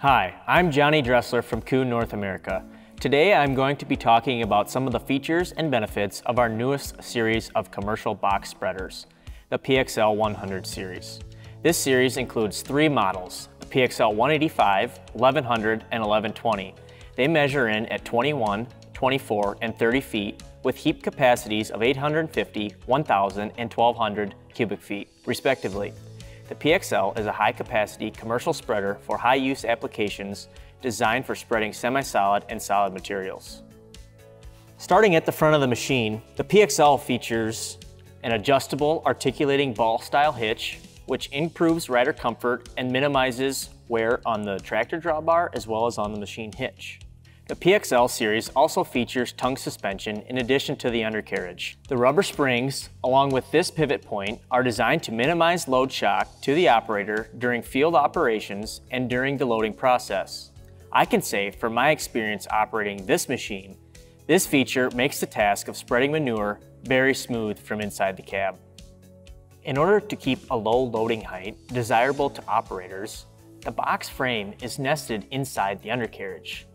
Hi, I'm Jonny Droessler from Kuhn North America. Today I'm going to be talking about some of the features and benefits of our newest series of commercial box spreaders, the PXL 100 series. This series includes three models, the PXL 185, 1100, and 1120. They measure in at 21, 24, and 30 feet with heap capacities of 850, 1000, and 1200 cubic feet, respectively. The PXL is a high-capacity commercial spreader for high-use applications designed for spreading semi-solid and solid materials. Starting at the front of the machine, the PXL features an adjustable articulating ball-style hitch, which improves rider comfort and minimizes wear on the tractor drawbar as well as on the machine hitch. The PXL series also features tongue suspension in addition to the undercarriage. The rubber springs, along with this pivot point, are designed to minimize load shock to the operator during field operations and during the loading process. I can say from my experience operating this machine, this feature makes the task of spreading manure very smooth from inside the cab. In order to keep a low loading height desirable to operators, the box frame is nested inside the undercarriage.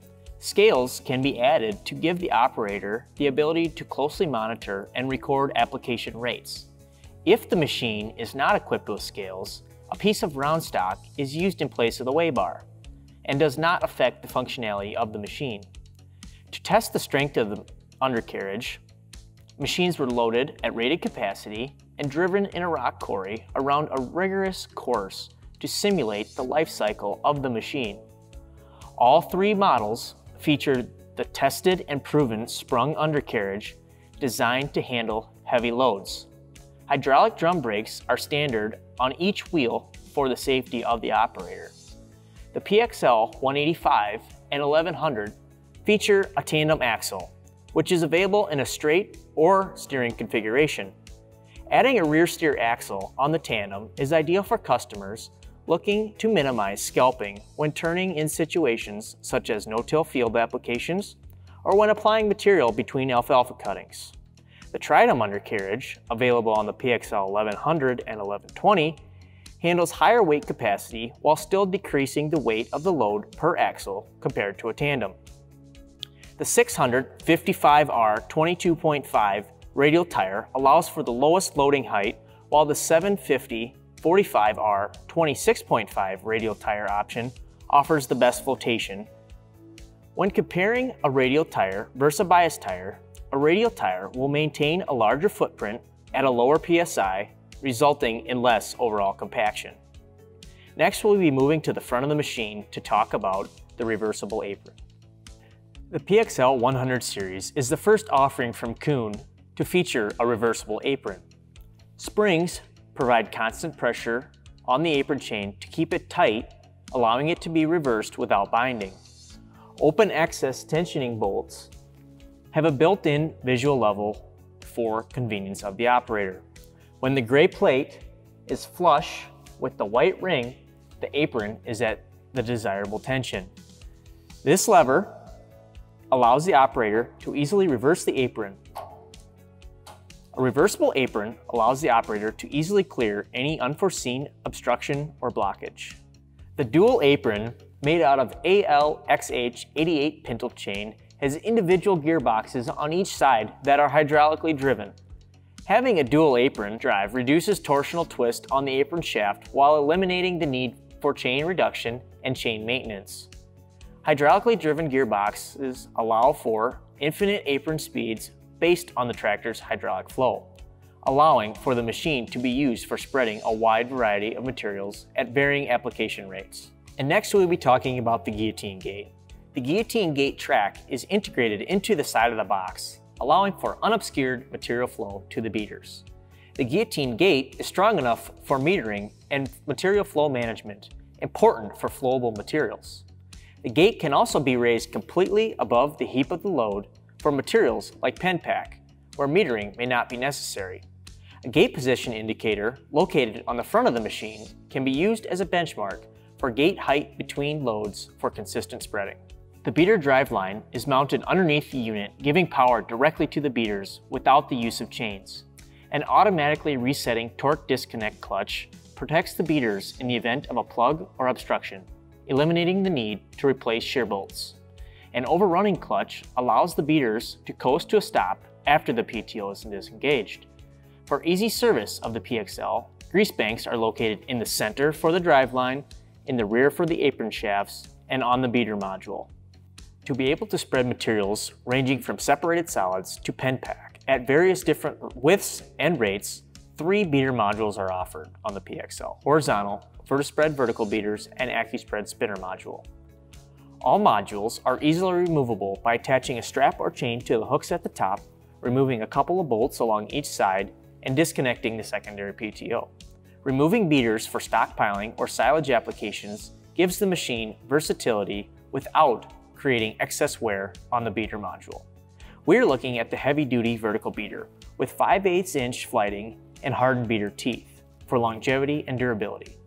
Scales can be added to give the operator the ability to closely monitor and record application rates. If the machine is not equipped with scales, a piece of round stock is used in place of the weigh bar and does not affect the functionality of the machine. To test the strength of the undercarriage, machines were loaded at rated capacity and driven in a rock quarry around a rigorous course to simulate the life cycle of the machine. All three models featured the tested and proven sprung undercarriage designed to handle heavy loads. Hydraulic drum brakes are standard on each wheel for the safety of the operator. The PXL 185 and 1100 feature a tandem axle, which is available in a straight or steering configuration. Adding a rear steer axle on the tandem is ideal for customers looking to minimize scalping when turning in situations such as no-till field applications or when applying material between alfalfa cuttings. The Tridem undercarriage, available on the PXL 1100 and 1120, handles higher weight capacity while still decreasing the weight of the load per axle compared to a tandem. The 655R 22.5 radial tire allows for the lowest loading height while the 750 45R 26.5 radial tire option offers the best flotation. When comparing a radial tire versus a bias tire, a radial tire will maintain a larger footprint at a lower PSI, resulting in less overall compaction. Next, we'll be moving to the front of the machine to talk about the reversible apron. The PXL 100 series is the first offering from Kuhn to feature a reversible apron. Springs provide constant pressure on the apron chain to keep it tight, allowing it to be reversed without binding. Open access tensioning bolts have a built-in visual level for convenience of the operator. When the gray plate is flush with the white ring, the apron is at the desirable tension. This lever allows the operator to easily reverse the apron a reversible apron allows the operator to easily clear any unforeseen obstruction or blockage. The dual apron, made out of ALXH88 pintle chain, has individual gearboxes on each side that are hydraulically driven. Having a dual apron drive reduces torsional twist on the apron shaft while eliminating the need for chain reduction and chain maintenance. Hydraulically driven gearboxes allow for infinite apron speeds based on the tractor's hydraulic flow, allowing for the machine to be used for spreading a wide variety of materials at varying application rates. And next we'll be talking about the guillotine gate. The guillotine gate track is integrated into the side of the box, allowing for unobscured material flow to the beaters. The guillotine gate is strong enough for metering and material flow management, important for flowable materials. The gate can also be raised completely above the heap of the load for materials like pen pack, where metering may not be necessary. A gate position indicator located on the front of the machine can be used as a benchmark for gate height between loads for consistent spreading. The beater drive line is mounted underneath the unit, giving power directly to the beaters without the use of chains. An automatically resetting torque disconnect clutch protects the beaters in the event of a plug or obstruction. eliminating the need to replace shear bolts. An overrunning clutch allows the beaters to coast to a stop after the PTO is disengaged. For easy service of the PXL, grease banks are located in the center for the driveline, in the rear for the apron shafts, and on the beater module. To be able to spread materials ranging from separated solids to pen pack at various different widths and rates, three beater modules are offered on the PXL, horizontal, VertiSpread vertical beaters, and AccuSpread spinner module. All modules are easily removable by attaching a strap or chain to the hooks at the top, removing a couple of bolts along each side, and disconnecting the secondary PTO. Removing beaters for stockpiling or silage applications gives the machine versatility without creating excess wear on the beater module. We're looking at the heavy-duty vertical beater with 5 8 inch flighting and hardened beater teeth for longevity and durability.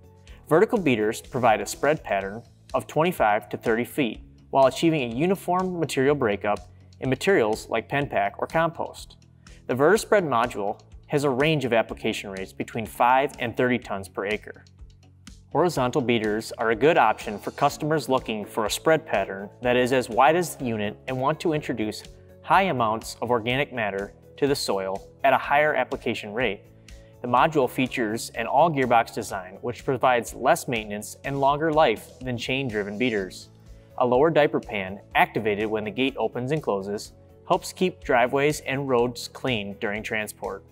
Vertical beaters provide a spread pattern of 25 to 30 feet while achieving a uniform material breakup in materials like pen pack or compost. The VertiSpread module has a range of application rates between 5 and 30 tons per acre. Horizontal beaters are a good option for customers looking for a spread pattern that is as wide as the unit and want to introduce high amounts of organic matter to the soil at a higher application rate. The module features an all gearbox design which provides less maintenance and longer life than chain-driven beaters. A lower diaper pan, activated when the gate opens and closes, helps keep driveways and roads clean during transport.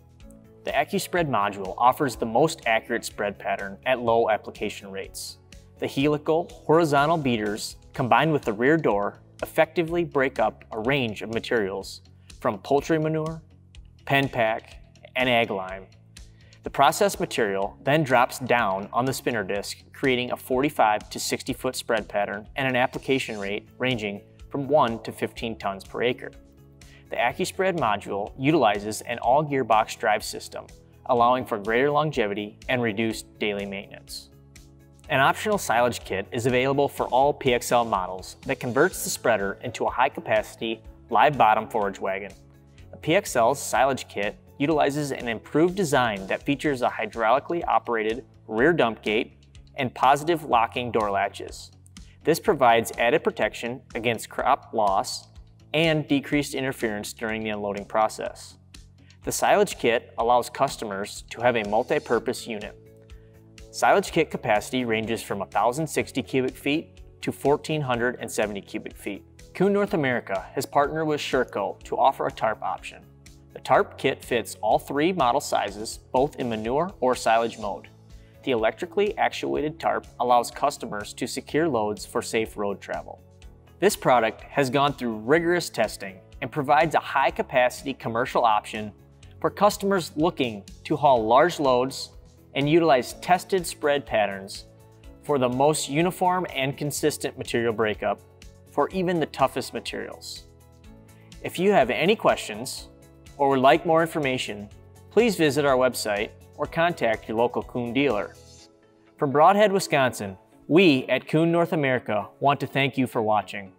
The AccuSpread module offers the most accurate spread pattern at low application rates. The helical, horizontal beaters, combined with the rear door, effectively break up a range of materials from poultry manure, pen pack, and ag lime. The processed material then drops down on the spinner disc, creating a 45 to 60 foot spread pattern and an application rate ranging from 1 to 15 tons per acre. The AccuSpread module utilizes an all-gearbox drive system, allowing for greater longevity and reduced daily maintenance. An optional silage kit is available for all PXL models that converts the spreader into a high-capacity, live bottom forage wagon. The PXL's silage kit utilizes an improved design that features a hydraulically operated rear dump gate and positive locking door latches. This provides added protection against crop loss and decreased interference during the unloading process. The silage kit allows customers to have a multi-purpose unit. Silage kit capacity ranges from 1,060 cubic feet to 1,470 cubic feet. Kuhn North America has partnered with Shur-Co to offer a tarp option. The tarp kit fits all three model sizes, both in manure or silage mode. The electrically actuated tarp allows customers to secure loads for safe road travel. This product has gone through rigorous testing and provides a high capacity commercial option for customers looking to haul large loads and utilize tested spread patterns for the most uniform and consistent material breakup for even the toughest materials. If you have any questions or would like more information, please visit our website or contact your local Kuhn dealer. From Brodhead, Wisconsin, we at Kuhn North America want to thank you for watching.